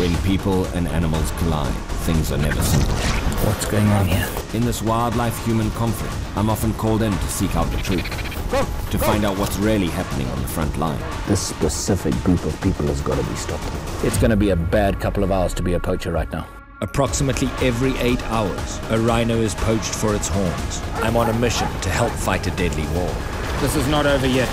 When people and animals collide, things are never simple. What's going on here? In this wildlife-human conflict, I'm often called in to seek out the truth. To find out what's really happening on the front line. This specific group of people has got to be stopped. It's going to be a bad couple of hours to be a poacher right now. Approximately every eight hours, a rhino is poached for its horns. I'm on a mission to help fight a deadly war. This is not over yet.